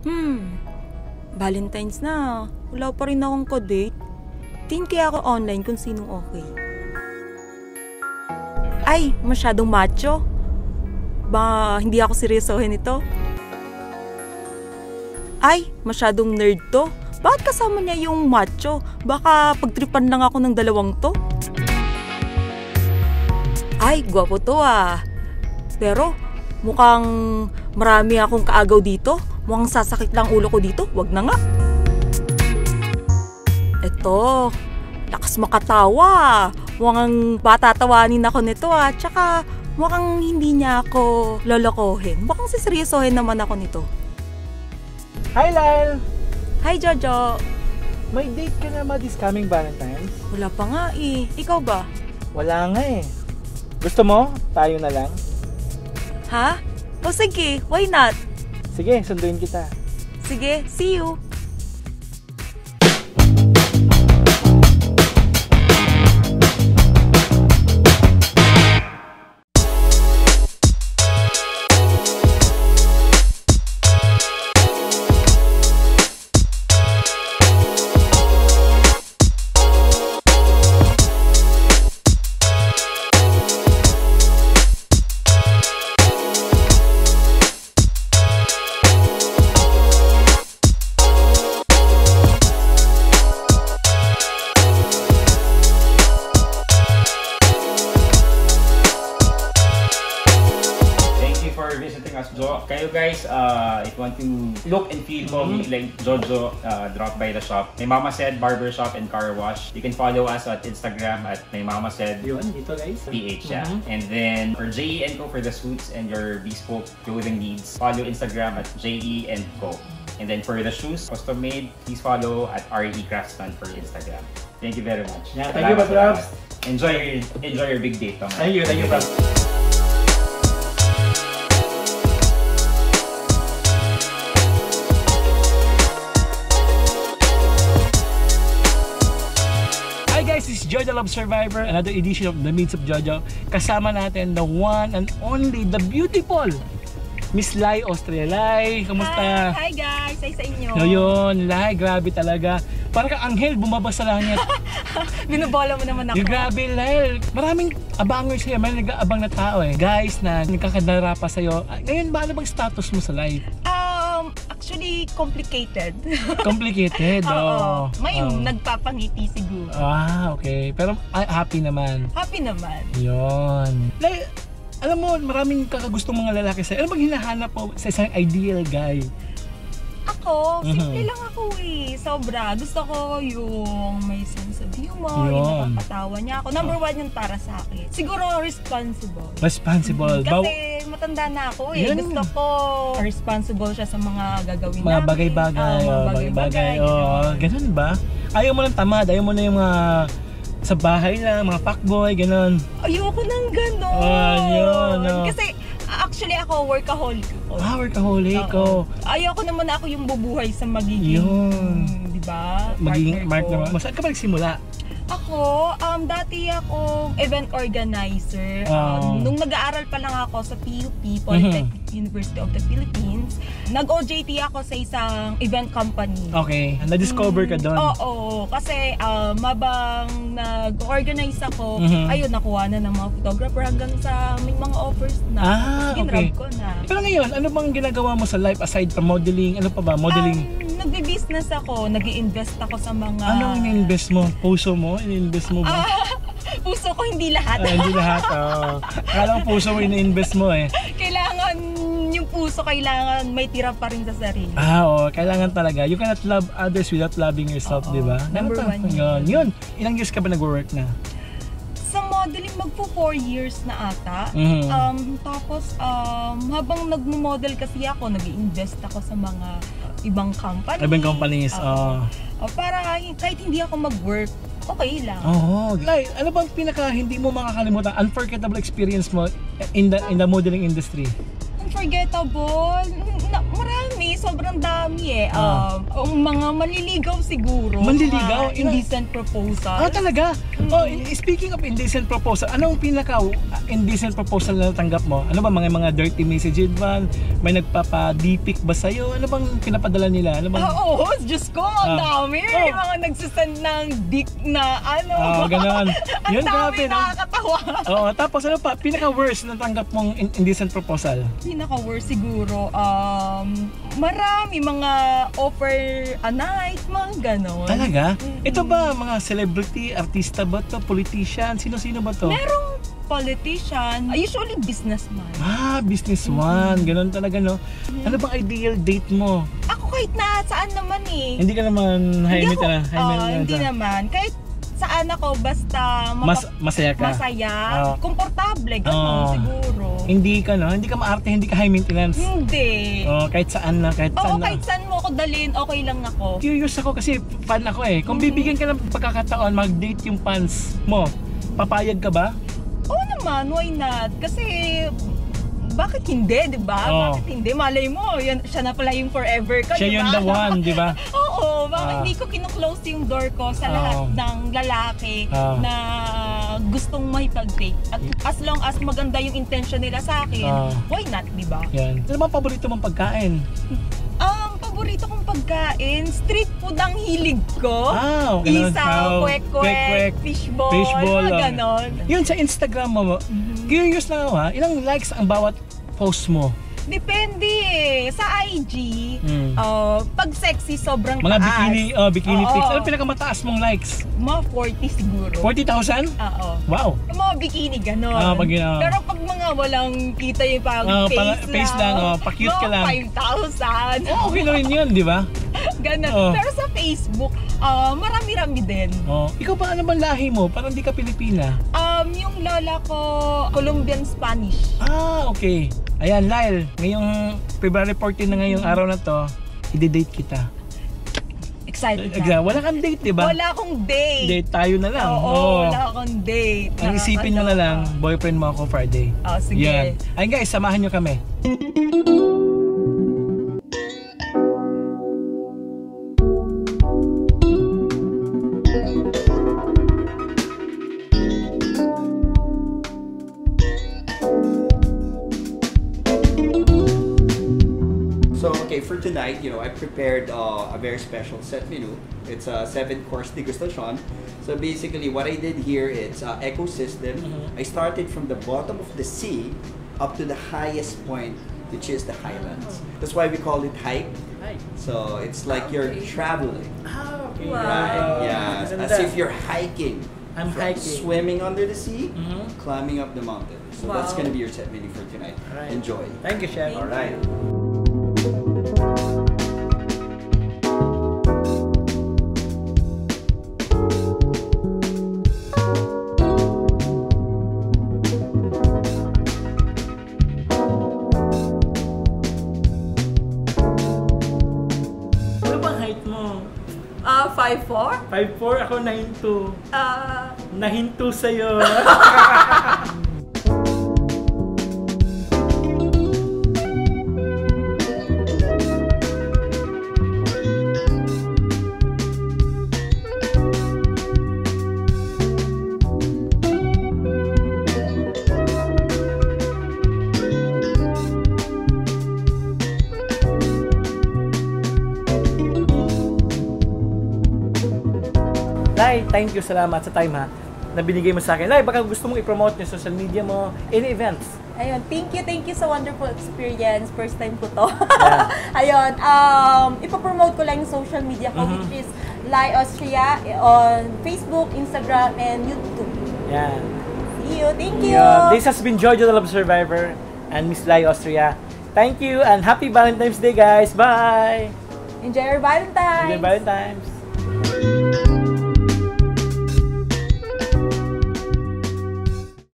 Hmm, Valentine's na. Wala pa rin akong kadate. Tingin kaya ako online kung sinong okay. Ay, masyadong macho. Ba, hindi ako seryosohin ito. Ay, masyadong nerd to. Bakit kasama niya yung macho? Baka pagtripan lang ako ng dalawang to. Ay, gwapo to ah. Pero, mukhang marami akong kaagaw dito. Mukhang sasakit lang ulo ko dito. Wag na nga. Eto, lakas makatawa. Mukhang patatawanin ako nito ah. Tsaka, mukhang hindi niya ako lolokohin. Mukhang siseryosohin naman ako nito. Hi, Lyle! Hi, Jojo. May date ka na ba this coming Valentine's? Wala pa nga eh. Ikaw ba? Wala nga eh. Gusto mo? Tayo na lang. Ha? O sige, why not? Sige, sunduin kita. Sige, see you. Want to look and feel Mm-hmm. mm like Jojo, uh, drop by the shop. My Mama Said Barber Shop and Car Wash. You can follow us at Instagram at My Mama Said Yun, dito guys. PH, yeah. Mhm. And then for JE and Co for the suits and your bespoke clothing needs, follow Instagram at JE and Co. And then for the shoes, custom made, please follow at RE Craftsman for Instagram. Thank you very much. Yeah, thank you, Patrabs. Enjoy your enjoy your big day, Tom. Thank you, thank you, Pab. Guys, this is Jojo Love Survivor, another edition of The Meets of Jojo. Kasama natin the one and only, the beautiful Miss Lai Austria. Lai, kamusta? Hi, hi guys! Ay sa inyo. Yun, Lai, grabe talaga. Parang kang anghel, bumaba sa langit. Binubola mo naman ako. Yung grabe, Lai. Maraming abangers sa'yo, may nag-aabang na tao eh. Guys na nagkakadara pa sa'yo. Ah, Ngayon ba, ano bang status mo sa live? Actually, complicated. Complicated, Oo. oh. May Oh. nagpapangiti siguro. Ah, okay. Pero ah, happy naman. Happy naman. Yun. Lai, alam mo, maraming kakagustong mga lalaki sa'yo. Ano bang hinahanap mo sa isang ideal guy? Ako, simple lang ako eh. Sobra. Gusto ko yung may sense of humor, Yun. yung nakakatawa niya ako. Number one yun para sa akin. Siguro responsible. Responsible. Baw- Kasi matanda na ako eh. Yun. Gusto ko responsible siya sa mga gagawin mga namin. bagay-bagay. Ah, mga oh, bagay-bagay. Oh, ganun. ganun ba? Ayaw mo ng tamad, ayaw mo na yung mga sa bahay lang, mga fuckboy, ganun. Ayoko nang gano'n. Ah, yun, oh. Kasi actually ako workaholic ako. Ah, workaholic ko. Ayoko naman ako yung bubuhay sa magiging, Yun. di ba? Magiging mark partner ko. naman. Saan ka ba nagsimula? Ako, um, dati akong event organizer. Oh. Um, nung nag-aaral pa lang ako sa PUP, Polytechnic University of the Philippines, nag-OJT ako sa isang event company. Okay, na-discover ka doon. Oo, kasi um, mabang nag-organize ako, Mhm. ayun, nakuha na ng mga photographer hanggang sa may mga offers na. Ah, okay. ginrab ko na. Pero ngayon, ano bang ginagawa mo sa life aside from modeling? Ano pa ba? Modeling? Um, nagbe-business ako, nag invest ako sa mga... Anong ini-invest mo? Puso mo? Ini-invest mo ba? Ah, puso ko hindi lahat. Ah, hindi lahat. Oh. Akala ko puso mo ini-invest mo eh. kailangan yung puso kailangan may tira pa rin sa sarili. Ah, oo. Kailangan talaga. You cannot love others without loving yourself, di ba? Number to? one Yun. Yun. Ilang years ka ba nag-work na? Sa modeling magpo 4 years na ata. Mhm. Um, tapos um, habang nagmo-model kasi ako, nag invest ako sa mga ibang company. Ibang companies. Oo. Oh. Oh, para kahit hindi ako mag-work, okay lang. Oo. Like, ano bang pinaka hindi mo makakalimutan, unforgettable experience mo in the in the modeling industry? Unforgettable. Na, marami. sobrang dami eh. Um, ang mga maliligaw siguro. Ah. Manliligaw? Mga indecent proposal. Ah, talaga? Mm. Oh, in- speaking of indecent proposal, anong pinaka uh, indecent proposal na natanggap mo? Ano ba mga mga dirty messages ba? May nagpapa-dipic ba sa'yo? Ano bang pinapadala nila? Ano bang... Ah, Oo, Diyos ko, ang Ah. dami. Oh. Mga nagsisend ng dick na ano. Ah, ganon. ang Yun, dami grabe, no? nakakatawa. Oo, tapos ano pa? Pinaka-worst na natanggap mong in- indecent proposal? Pinaka-worst siguro, um, marami mga offer a night, mga ganon. Talaga? Mm-mm. Ito ba mga celebrity, artista ba to, politician? Sino-sino ba to? Merong politician, uh, usually businessman. Ah, business one. Ganon talaga, no? Ano bang ideal date mo? Ako kahit na saan naman eh. Hindi ka naman high Hindi ako, maintenance. High maintenance, hindi naman. Kahit saan ako, basta Mas, masaya ka? masaya, Ah. komportable, ganun Ah. siguro. Hindi ka, no? Hindi ka maarte, hindi ka high maintenance. Hindi. Oh, kahit saan na, kahit Oo, saan na. kahit saan mo ako dalhin, okay lang ako. Curious ako kasi fan ako eh. Kung bibigyan ka ng pagkakataon mag-date yung fans mo, papayag ka ba? Oo naman, why not? Kasi, bakit hindi, di ba? Oo. Bakit hindi? Malay mo, yan, siya na pala yung forever ko, Siya di yun ba? the one, di ba? Oo, bakit Ah. hindi ko kino-close yung door ko sa lahat ng lalaki Ah. na gustong makipag-date. At as long as maganda yung intention nila sa akin, Ah. why not, di ba? Yan. Ano bang paborito mong pagkain? Ang paborito kong pagkain, street food ang hilig ko. Ah, okay. Isaw, Oh, kwek-kwek, kwek-kwek, fishball, fishball, mga ah. ganon. Yun sa Instagram mo. Curious lang ako ha, ilang likes ang bawat post mo? Depende eh. Sa IG, Hmm. uh, pag sexy, sobrang Mga taas. bikini, oh, bikini Oo. pics. Ano pinakamataas mong likes? Mga 40 siguro. 40,000? Oo. Wow. Yung mga bikini, ganon. Ah, pag ah. Pero pag mga walang kita yung pag Ah, face, pala- face lang, oh, pa-cute ka lang. 5,000. Oh, okay na rin yun, di ba? ganon. Oh. Pero sa Facebook, ah, marami-rami din. Oh, ikaw ba ano bang lahi mo? Parang di ka Pilipina. Um, yung lola ko, Colombian Spanish. Ah, okay. Ayan, Lyle, ngayong February 14 na ngayong araw na to, i-date kita. Excited Exa- na. Wala kang date, di ba? Wala akong date. Date tayo na lang. Oo, Oo. wala akong date. Ang isipin mo na lang, boyfriend mo ako Friday. Oh, sige. Yan. Ayun guys, samahan nyo kami. For tonight, you know, I prepared uh, a very special set menu. It's a seven-course degustation. So basically, what I did here is uh, ecosystem. I started from the bottom of the sea up to the highest point, which is the highlands. That's why we call it hike. So it's like you're traveling, Ah, okay. right? Yeah, as if you're hiking. I'm hiking. Swimming under the sea, Mhm. climbing up the mountain. So that's gonna be your set menu for tonight. Alright. Enjoy. Thank you, Chef. All right. Ah, 5'4"? 5'4", ako 9'2". Ah, Nahinto sa'yo. Lai, thank you. Salamat sa time ha na binigay mo sa akin. Lai, baka gusto mong i-promote yung social media mo, any events. Ayun, thank you, thank you sa wonderful experience. First time ko to. Yeah. Ayun, um, ipopromote ko lang yung social media ko, Mhm. which is Lai Austria on Facebook, Instagram, and YouTube. Yan. See you, thank you! Yeah. This has been Jojo the Love Survivor and Miss Lai Austria. Thank you and happy Valentine's Day guys. Bye! Enjoy your Valentine's! Happy Valentine's.